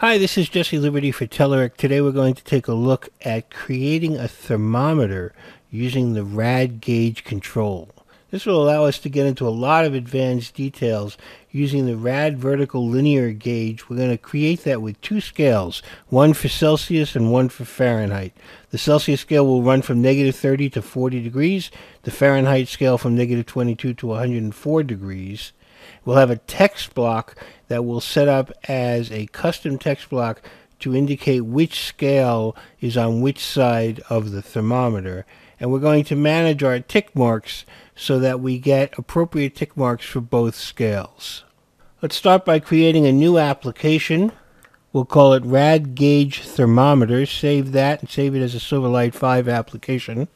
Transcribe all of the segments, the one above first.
Hi, this is Jesse Liberty for Telerik. Today we're going to take a look at creating a thermometer using the rad gauge control. This will allow us to get into a lot of advanced details using the rad vertical linear gauge. We're going to create that with two scales, one for Celsius and one for Fahrenheit. The Celsius scale will run from negative 30 to 40 degrees, the Fahrenheit scale from negative 22 to 104 degrees. We'll have a text block that will set up as a custom text block to indicate which scale is on which side of the thermometer. And we're going to manage our tick marks so that we get appropriate tick marks for both scales. Let's start by creating a new application. We'll call it Rad Gauge Thermometer. Save that and save it as a Silverlight 5 application.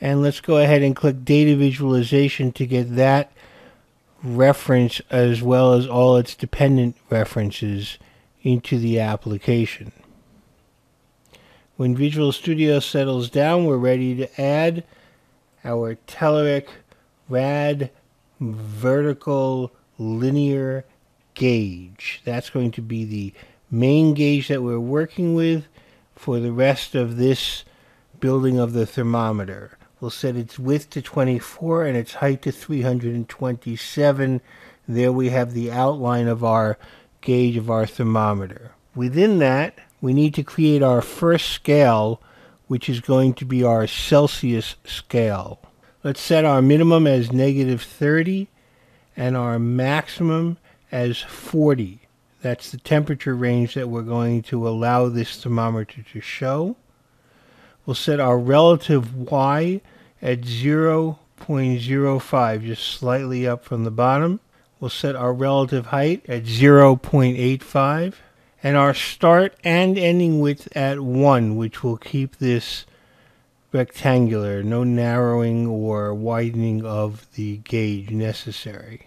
And let's go ahead and click Data Visualization to get that reference as well as all its dependent references into the application. When Visual Studio settles down, we're ready to add our Telerik rad vertical linear gauge. That's going to be the main gauge that we're working with for the rest of this building of the thermometer. We'll set its width to 24 and its height to 327. There we have the outline of our gauge of our thermometer. Within that, we need to create our first scale, which is going to be our Celsius scale. Let's set our minimum as negative 30 and our maximum as 40. That's the temperature range that we're going to allow this thermometer to show. We'll set our relative Y at 0.05, just slightly up from the bottom. We'll set our relative height at 0.85 and our start and ending width at 1, which will keep this rectangular, no narrowing or widening of the gauge necessary.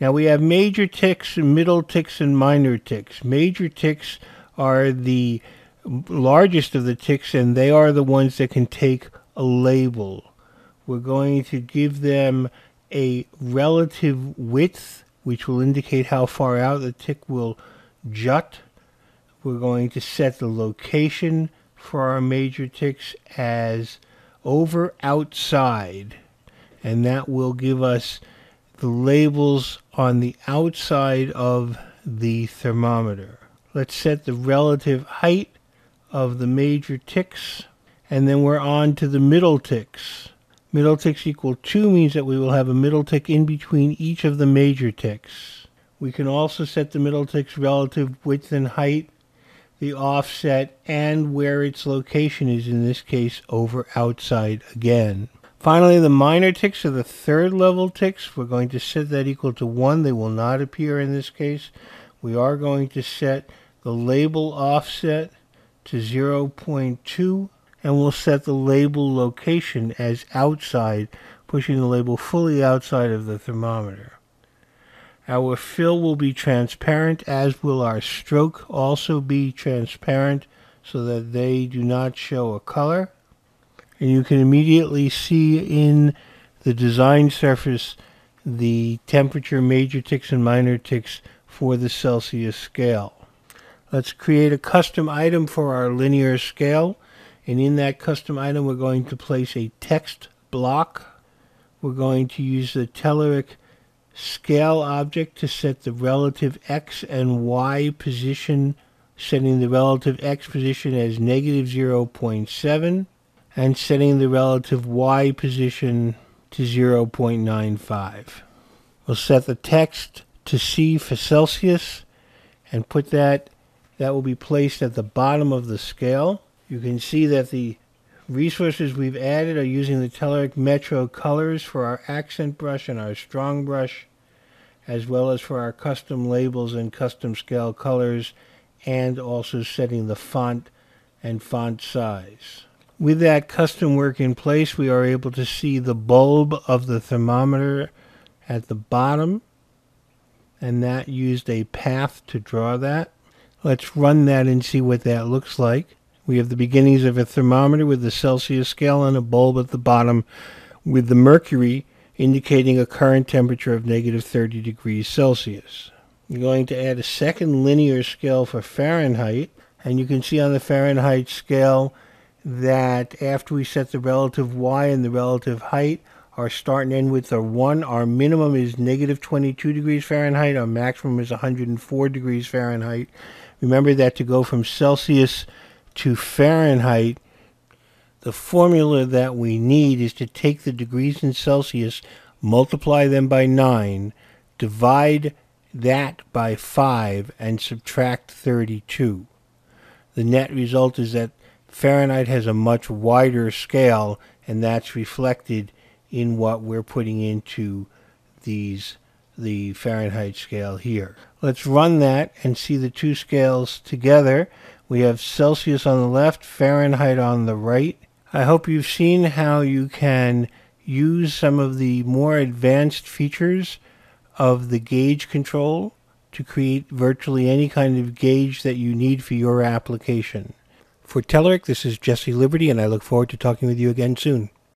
Now we have major ticks, middle ticks, and minor ticks. Major ticks are the largest of the ticks, and they are the ones that can take a label. We're going to give them a relative width, which will indicate how far out the tick will jut. We're going to set the location for our major ticks as over outside, and that will give us the labels on the outside of the thermometer. Let's set the relative height of the major ticks, and then we're on to the middle ticks. Middle ticks equal 2 means that we will have a middle tick in between each of the major ticks. We can also set the middle tick's relative width and height, the offset, and where its location is, in this case, over outside again. Finally, the minor ticks are the third level ticks. We're going to set that equal to 1. They will not appear in this case. We are going to set the label offset to 0.2 and we'll set the label location as outside, pushing the label fully outside of the thermometer. Our fill will be transparent, as will our stroke also be transparent, so that they do not show a color. And you can immediately see in the design surface the temperature major ticks and minor ticks for the Celsius scale. Let's create a custom item for our linear scale. And in that custom item, we're going to place a text block. We're going to use the Telerik scale object to set the relative x and y position, setting the relative x position as negative 0.7 and setting the relative y position to 0.95. We'll set the text to C for Celsius and put that, that will be placed at the bottom of the scale. You can see that the resources we've added are using the Telerik Metro colors for our accent brush and our strong brush, as well as for our custom labels and custom scale colors, and also setting the font and font size. With that custom work in place, we are able to see the bulb of the thermometer at the bottom, and that used a path to draw that. Let's run that and see what that looks like. We have the beginnings of a thermometer with the Celsius scale and a bulb at the bottom with the mercury indicating a current temperature of negative 30 degrees Celsius. You're going to add a second linear scale for Fahrenheit, and you can see on the Fahrenheit scale that after we set the relative y and the relative height, our start and end width are 1. Our minimum is negative 22 degrees Fahrenheit. Our maximum is 104 degrees Fahrenheit. Remember that to go from Celsius to Fahrenheit, the formula that we need is to take the degrees in Celsius, multiply them by 9, divide that by 5, and subtract 32. The net result is that Fahrenheit has a much wider scale, and that's reflected in what we're putting into these the Fahrenheit scale here. Let's run that and see the two scales together. We have Celsius on the left, Fahrenheit on the right. I hope you've seen how you can use some of the more advanced features of the gauge control to create virtually any kind of gauge that you need for your application. For Telerik, this is Jesse Liberty, and I look forward to talking with you again soon.